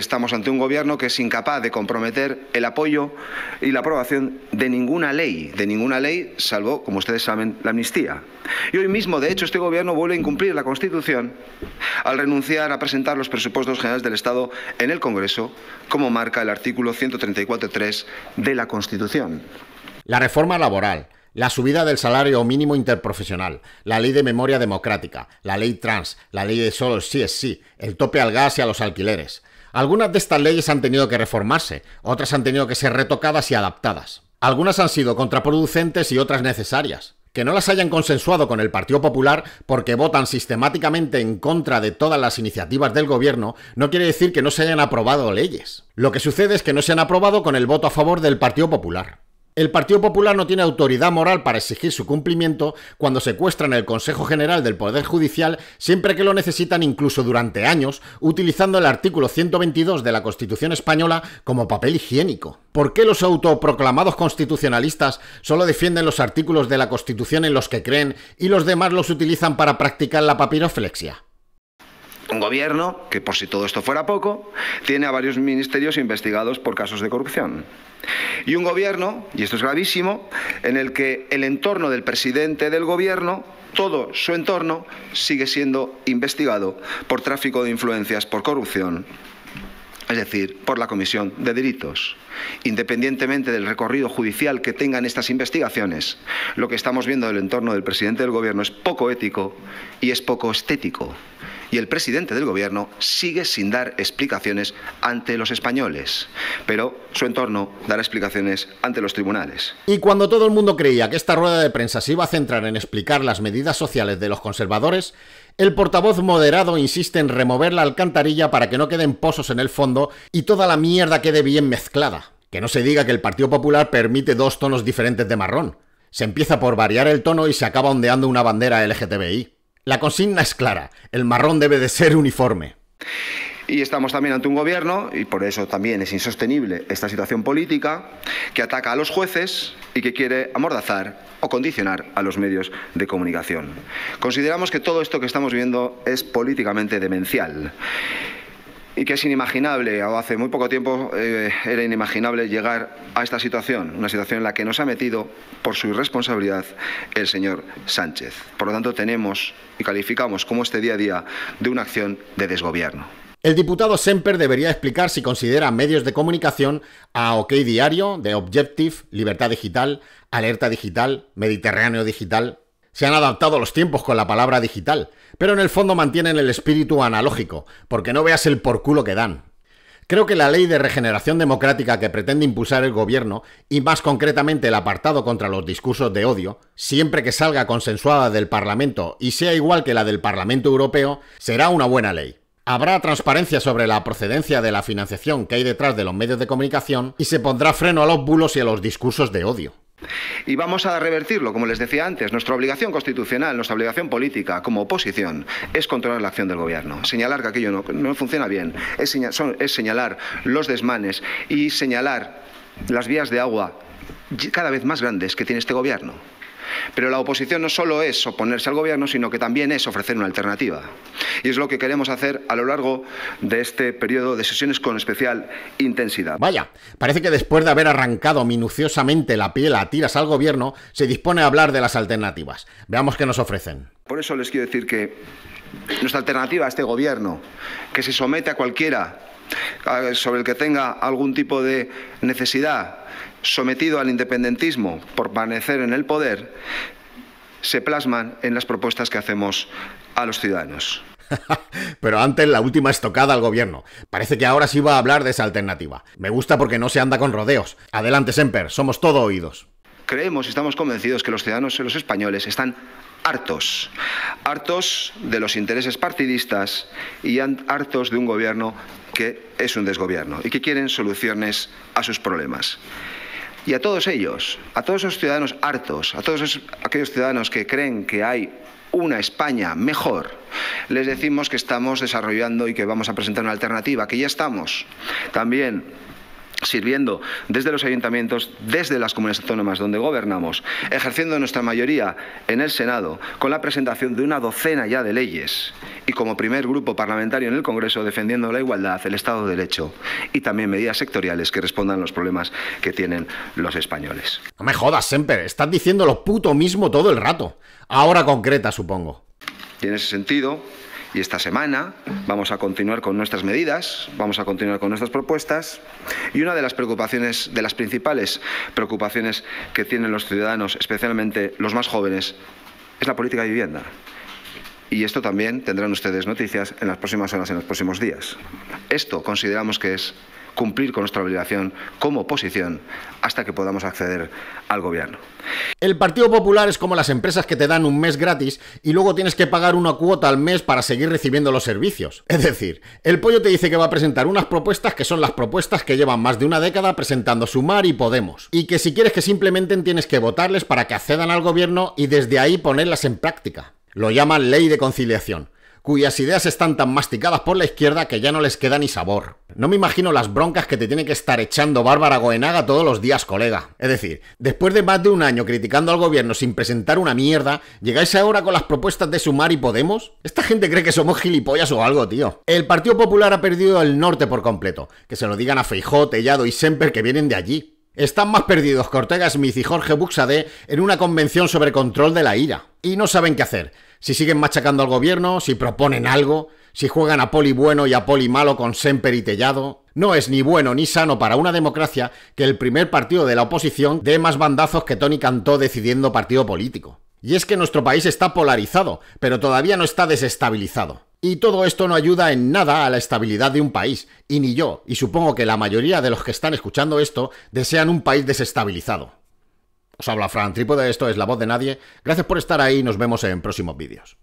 Estamos ante un gobierno que es incapaz de comprometer el apoyo y la aprobación de ninguna ley, de ninguna ley, salvo, como ustedes saben, la amnistía. Y hoy mismo, de hecho, este gobierno vuelve a incumplir la Constitución al renunciar a presentar los presupuestos generales del Estado en el Congreso, como marca el artículo 134.3 de la Constitución. La reforma laboral la subida del salario mínimo interprofesional, la ley de memoria democrática, la ley trans, la ley de solo sí es sí, el tope al gas y a los alquileres. Algunas de estas leyes han tenido que reformarse, otras han tenido que ser retocadas y adaptadas. Algunas han sido contraproducentes y otras necesarias. Que no las hayan consensuado con el Partido Popular porque votan sistemáticamente en contra de todas las iniciativas del gobierno no quiere decir que no se hayan aprobado leyes. Lo que sucede es que no se han aprobado con el voto a favor del Partido Popular. El Partido Popular no tiene autoridad moral para exigir su cumplimiento cuando secuestran el Consejo General del Poder Judicial siempre que lo necesitan incluso durante años, utilizando el artículo 122 de la Constitución española como papel higiénico. ¿Por qué los autoproclamados constitucionalistas solo defienden los artículos de la Constitución en los que creen y los demás los utilizan para practicar la papiroflexia? Un gobierno que, por si todo esto fuera poco, tiene a varios ministerios investigados por casos de corrupción. Y un gobierno, y esto es gravísimo, en el que el entorno del presidente del gobierno, todo su entorno, sigue siendo investigado por tráfico de influencias, por corrupción, es decir, por la comisión de delitos. Independientemente del recorrido judicial que tengan estas investigaciones, lo que estamos viendo del entorno del presidente del gobierno es poco ético y es poco estético y el presidente del gobierno sigue sin dar explicaciones ante los españoles, pero su entorno dará explicaciones ante los tribunales. Y cuando todo el mundo creía que esta rueda de prensa se iba a centrar en explicar las medidas sociales de los conservadores, el portavoz moderado insiste en remover la alcantarilla para que no queden pozos en el fondo y toda la mierda quede bien mezclada. Que no se diga que el Partido Popular permite dos tonos diferentes de marrón. Se empieza por variar el tono y se acaba ondeando una bandera LGTBI. La consigna es clara, el marrón debe de ser uniforme. Y estamos también ante un gobierno, y por eso también es insostenible esta situación política, que ataca a los jueces y que quiere amordazar o condicionar a los medios de comunicación. Consideramos que todo esto que estamos viendo es políticamente demencial y que es inimaginable, o hace muy poco tiempo eh, era inimaginable llegar a esta situación, una situación en la que nos ha metido por su irresponsabilidad el señor Sánchez. Por lo tanto, tenemos y calificamos como este día a día de una acción de desgobierno. El diputado Semper debería explicar si considera medios de comunicación a OK Diario, The Objective, Libertad Digital, Alerta Digital, Mediterráneo Digital, se han adaptado los tiempos con la palabra digital, pero en el fondo mantienen el espíritu analógico, porque no veas el por culo que dan. Creo que la ley de regeneración democrática que pretende impulsar el gobierno, y más concretamente el apartado contra los discursos de odio, siempre que salga consensuada del Parlamento y sea igual que la del Parlamento Europeo, será una buena ley. Habrá transparencia sobre la procedencia de la financiación que hay detrás de los medios de comunicación y se pondrá freno a los bulos y a los discursos de odio. Y vamos a revertirlo, como les decía antes, nuestra obligación constitucional, nuestra obligación política como oposición es controlar la acción del gobierno, señalar que aquello no, funciona bien, es, es señalar los desmanes y señalar las vías de agua cada vez más grandes que tiene este gobierno. Pero la oposición no solo es oponerse al gobierno, sino que también es ofrecer una alternativa. Y es lo que queremos hacer a lo largo de este periodo de sesiones con especial intensidad. Vaya, parece que después de haber arrancado minuciosamente la piel a tiras al gobierno, se dispone a hablar de las alternativas. Veamos qué nos ofrecen. Por eso les quiero decir que nuestra alternativa a este gobierno, que se somete a cualquiera sobre el que tenga algún tipo de necesidad sometido al independentismo por permanecer en el poder, se plasman en las propuestas que hacemos a los ciudadanos. Pero antes la última estocada al gobierno. Parece que ahora sí va a hablar de esa alternativa. Me gusta porque no se anda con rodeos. Adelante, Semper, somos todo oídos. Creemos y estamos convencidos que los ciudadanos y los españoles están hartos, hartos de los intereses partidistas y hartos de un gobierno que es un desgobierno y que quieren soluciones a sus problemas. Y a todos ellos, a todos esos ciudadanos hartos, a todos aquellos ciudadanos que creen que hay una España mejor, les decimos que estamos desarrollando y que vamos a presentar una alternativa, que ya estamos. También sirviendo desde los ayuntamientos, desde las comunidades autónomas donde gobernamos, ejerciendo nuestra mayoría en el Senado, con la presentación de una docena ya de leyes y como primer grupo parlamentario en el Congreso defendiendo la igualdad, el Estado de Derecho y también medidas sectoriales que respondan a los problemas que tienen los españoles. No me jodas, Semper, estás diciendo lo puto mismo todo el rato. Ahora concreta, supongo. Y en ese sentido, y esta semana vamos a continuar con nuestras medidas, vamos a continuar con nuestras propuestas y una de las preocupaciones, de las principales preocupaciones que tienen los ciudadanos, especialmente los más jóvenes, es la política de vivienda. Y esto también tendrán ustedes noticias en las próximas horas, en los próximos días. Esto consideramos que es cumplir con nuestra obligación como oposición hasta que podamos acceder al gobierno. El Partido Popular es como las empresas que te dan un mes gratis y luego tienes que pagar una cuota al mes para seguir recibiendo los servicios. Es decir, el pollo te dice que va a presentar unas propuestas que son las propuestas que llevan más de una década presentando Sumar y Podemos. Y que si quieres que simplemente tienes que votarles para que accedan al gobierno y desde ahí ponerlas en práctica. Lo llaman ley de conciliación cuyas ideas están tan masticadas por la izquierda que ya no les queda ni sabor. No me imagino las broncas que te tiene que estar echando Bárbara Goenaga todos los días, colega. Es decir, después de más de un año criticando al gobierno sin presentar una mierda, ¿llegáis ahora con las propuestas de Sumar y Podemos? Esta gente cree que somos gilipollas o algo, tío. El Partido Popular ha perdido el norte por completo. Que se lo digan a Feijó, Tellado y Semper que vienen de allí. Están más perdidos que Ortega Smith y Jorge Buxade en una convención sobre control de la ira. Y no saben qué hacer si siguen machacando al gobierno, si proponen algo, si juegan a poli bueno y a poli malo con Semper y Tellado. No es ni bueno ni sano para una democracia que el primer partido de la oposición dé más bandazos que Tony Cantó decidiendo partido político. Y es que nuestro país está polarizado, pero todavía no está desestabilizado. Y todo esto no ayuda en nada a la estabilidad de un país, y ni yo, y supongo que la mayoría de los que están escuchando esto, desean un país desestabilizado. Os habla Fran Trípode, esto es La Voz de Nadie. Gracias por estar ahí y nos vemos en próximos vídeos.